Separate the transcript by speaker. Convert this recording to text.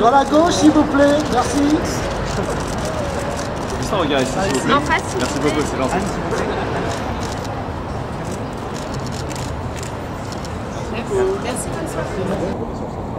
Speaker 1: Dans la gauche, s'il vous plaît. Merci.
Speaker 2: Ça, regardez, s'il vous plaît. Merci beaucoup, c'est gentil.
Speaker 3: Merci, bonne soirée.